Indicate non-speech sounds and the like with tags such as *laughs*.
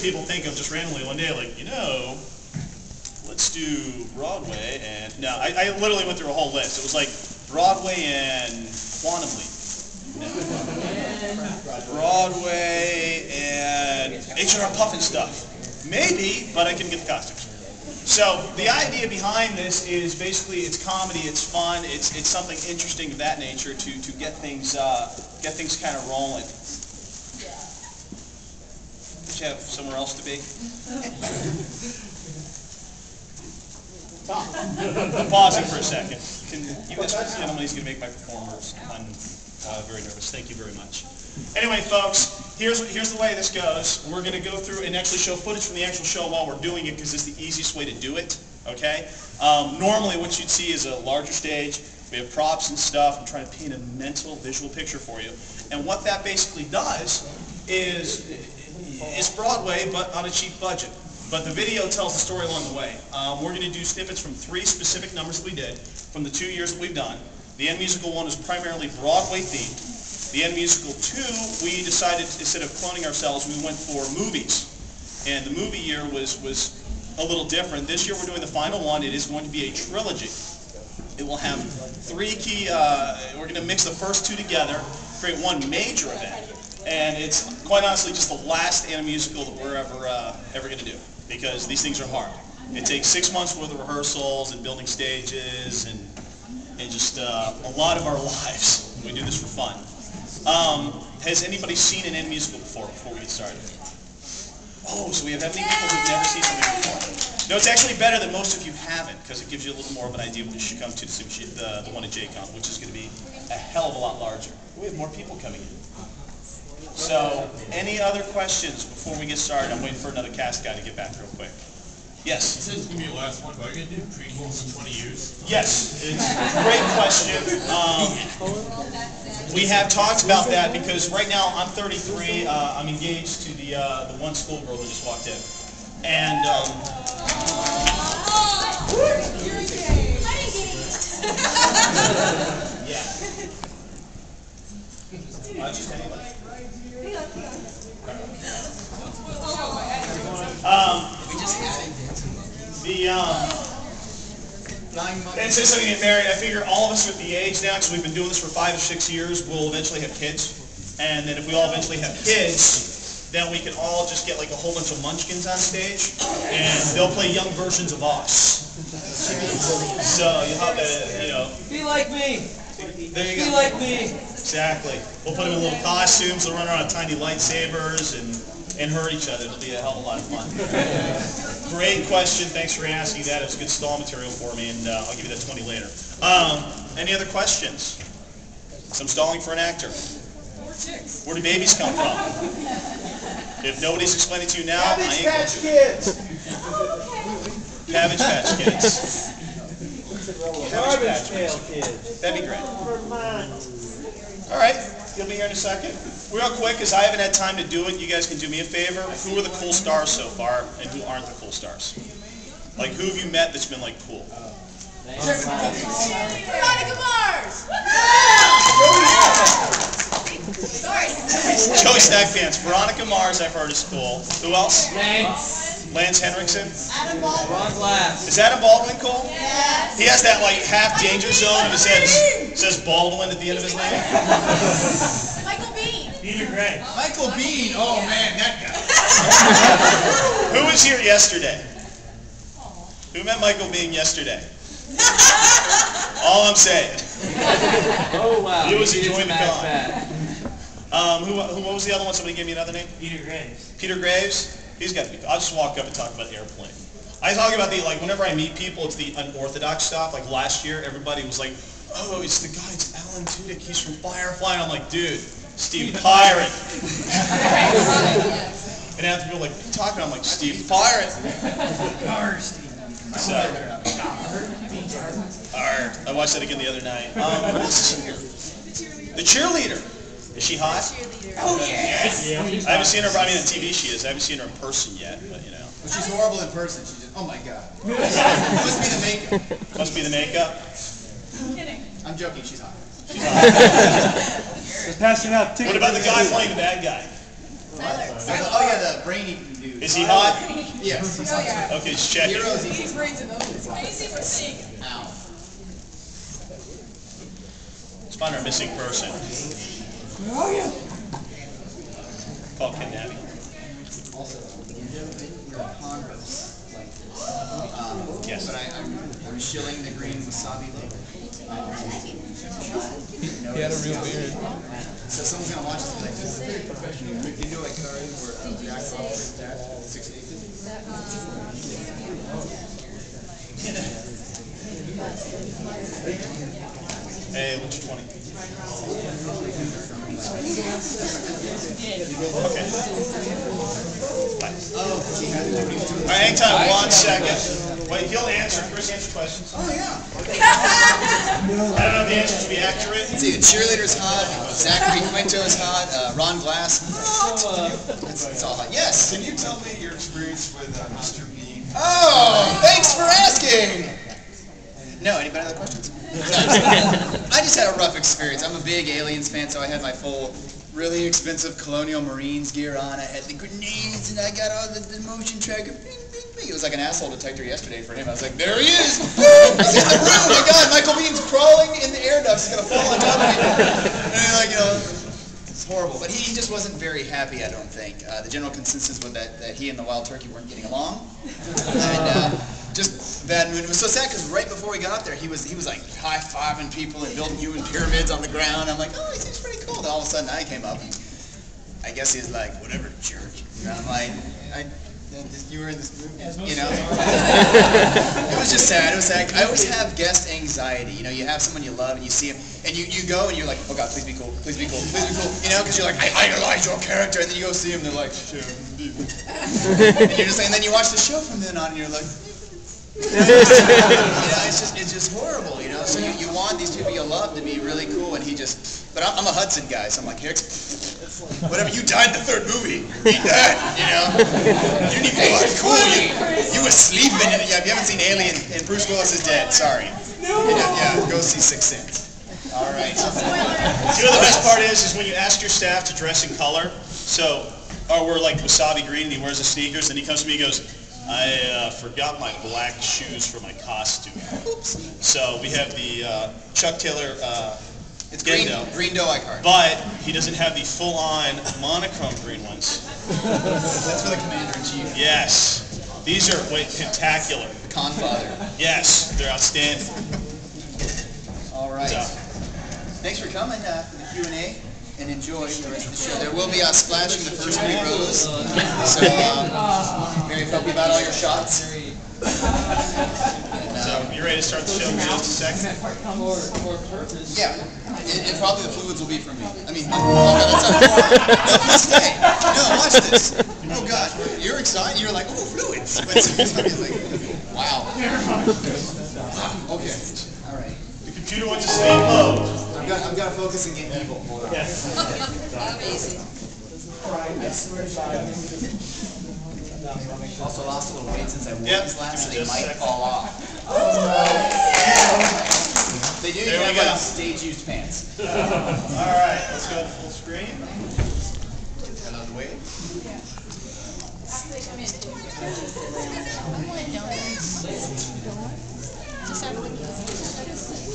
people think of just randomly one day, like, you know, let's do Broadway and, no, I, I literally went through a whole list. It was like Broadway and Quantum Leap. Broadway and H&R Pufnstuf. Maybe, but I couldn't get the costumes. So the idea behind this is basically it's comedy, it's fun, it's it's something interesting of that nature to to get things uh, get things kind of rolling. Have somewhere else to be? I'm *laughs* pausing for a second. Can you guys, gentlemen, he's going to make my performers I'm uh, very nervous. Thank you very much. Anyway, folks, here's here's the way this goes. We're going to go through and actually show footage from the actual show while we're doing it because it's the easiest way to do it. Okay. Um, normally, what you'd see is a larger stage. We have props and stuff. I'm trying to paint a mental, visual picture for you. And what that basically does is is Broadway, but on a cheap budget. But the video tells the story along the way. Um, we're going to do snippets from three specific numbers that we did from the two years that we've done. The animusical one is primarily Broadway themed. The animusical two, we decided instead of cloning ourselves, we went for movies. And the movie year was, was a little different. This year we're doing the final one. It is going to be a trilogy. It will have three key, uh, we're going to mix the first two together, create one major event. And it's quite honestly just the last animusical musical that we're ever, uh, ever going to do because these things are hard. It takes six months worth of rehearsals and building stages and and just uh, a lot of our *laughs* lives. We do this for fun. Um, has anybody seen an animusical before, before we get started? Oh, so we have that many people who've never seen something before. No, it's actually better that most of you haven't, because it gives you a little more of an idea of what you should come to to the, the one at JACON, which is going to be a hell of a lot larger. We have more people coming in. So, any other questions before we get started? I'm waiting for another cast guy to get back real quick. Yes. You said it's gonna be your last one, but are you gonna do prequels in 20 years? Yes, it's a great question. Um, we have talked about that because right now I'm 33. Uh, I'm engaged to the uh, the one schoolgirl who just walked in, and. Um, yeah. Uh, just anybody. Um, the, um, and since I'm getting married, I figure all of us at the age now, because we've been doing this for five or six years, we'll eventually have kids. And then if we all eventually have kids, then we can all just get like a whole bunch of munchkins on stage, and they'll play young versions of us. So you'll have to, you know. Be like me. There you go. Be like me. Exactly. We'll put them in little costumes. They'll run around with tiny lightsabers and and hurt each other. It'll be a hell of a lot of fun. Great question. Thanks for asking that. It was good stall material for me, and uh, I'll give you that 20 later. Um, any other questions? Some stalling for an actor. Where do babies come from? If nobody's explaining to you now, Cabbage I ain't Patch Kids. Cabbage Patch Kids. Garbage Pail Kids. That'd be great. All right, you'll be here in a second. Real quick, because I haven't had time to do it, you guys can do me a favor. Who are the cool stars so far, and who aren't the cool stars? Like, who have you met that's been, like, cool? Veronica Mars! Joey Stack fans. Veronica Mars, I've heard, is cool. Who else? Lance. Lance Henriksen. Adam Baldwin. Ron Glass. Is Adam Baldwin cool? Yes. He has that, like, half danger zone, and it says, says Baldwin at the end of his name. *laughs* Michael Biehn. Peter Gray. Michael Biehn, oh man, that guy. *laughs* Who was here yesterday? Who met Michael Biehn yesterday? *laughs* All I'm saying. Oh wow. He was He is enjoying the con. Um, who, who, what was the other one? Somebody gave me another name? Peter Graves. Peter Graves? He's got to be, I'll just walk up and talk about the airplane. I talk about the, like, whenever I meet people, it's the unorthodox stuff. Like last year, everybody was like, oh, it's the guy, it's Alan Tudyk, he's from Firefly. And I'm like, dude, Steve *laughs* Pirate. *laughs* and after people are like, what are you talking about? I'm like, Steve Pirate. *laughs* So, Arr. I watched that again the other night. Um, what else is in here? The cheerleader. Is she hot? Oh, yes. I haven't seen her, I mean, on TV she is. I haven't seen her in person yet, but you know. Well, she's horrible in person. She's just, oh my god. It *laughs* must be the makeup. Must be the makeup. I'm kidding. I'm joking, she's hot. She's hot. *laughs* Just passing out tickets. What about the guy playing the bad guy? Sylar. Oh yeah, the brain eating dude. Is he hot? Yes. Oh, yeah. Okay, just checking. Heroes eat. He's brains in those. Crazy for seeing. Ow. Let's find our missing person. Call kidnapping. Also, you're a ponderous like this. Yes. But I, I'm, I'm shilling the green wasabi. He had a real beard. So someone's gonna watch this like, this is very professional. You do like Curry where the actor operates that six acres. Hey, what's your twenty? Okay. Bye. Oh, he had to do these two. All right, hang tight one second. Wait, he'll answer. Chris, answer questions. Oh yeah. I don't know if the answers will be accurate. See, the cheerleader's hot. Zachary Quinto's hot. Uh, Ron Glass. That's, that's all hot. Yes. Can you tell me your experience with uh, Mr. Biehn? Oh, thanks for asking. No, any better questions? *laughs* I just had a rough experience. I'm a big Aliens fan, so I had my full, really expensive Colonial Marines gear on. I had the grenades, and I got all the, the motion tracker. Bing, bing, bing. It was like an asshole detector yesterday for him. I was like, there he is. *laughs* He's in the room. Oh my God, Michael Biehn's crawling in the air ducts. He's gonna fall on top of me. And like, you know. It's horrible, but he just wasn't very happy. I don't think uh, the general consensus was that, that he and the wild turkey weren't getting along, and uh, just bad mood. It was so sad because right before we got there, he was he was like high fiving people and building human pyramids on the ground. I'm like, oh, he seems pretty all of a sudden, I came up, and I guess he's like, whatever, jerk. And I'm like, I. You were in this movie, you know. *laughs* it was just sad. It was sad. I always have guest anxiety. You know, you have someone you love and you see him, and you, you go and you're like, oh God, please be cool, please be cool, please be cool. You know, because you're like, I idolize your character, and then you go see him, and they're like, sure. *laughs* and you're just and then you watch the show from then on, and you're like. It's just it's just horrible, you know. So you, you want these people you love to be really cool, and he just. But I'm, a Hudson guy, so I'm like Hicks. Whatever, you died in the third movie. Eat that, you know. You didn't even look cool. You, you were sleeping. And, yeah, if you haven't seen Alien, and Bruce Willis is dead. Sorry. No. Yeah, yeah, go see Sixth Sense. All right. You know the best part is, is when you ask your staff to dress in color. So, or we're like wasabi green, and he wears the sneakers, and he comes to me, and goes, "I uh, forgot my black shoes for my costume." Oops. So we have the uh, Chuck Taylor uh, It's green, Gendo. green card. but he doesn't have the full-on monochrome green ones. *laughs* That's for the commander in chief, Yes, these are wait, spectacular. the Confather. Yes, they're outstanding. All right. So, Thanks for coming uh, for the Q and enjoy the rest of the show. There will be a splash in the first three rows, so um, Mary, help you about all your shots. And, so you ready to start the show in just a second? For, for yeah, and, and probably the fluids will be from me. I mean, oh, no, that's not, no, stay. No, watch this. Oh God, you're excited. You're like, oh, fluids. *laughs* But somebody's like. Wow. Okay. All right. The computer wants to stay low. I've got, I've got to focus and get evil. Hold on. Also lost a little weight since I wore Yep, these last, so they might second. fall off. They do. There we have go. like stage used pants. All right, let's go to full screen. Get out of the way. I want a donut. Just out of the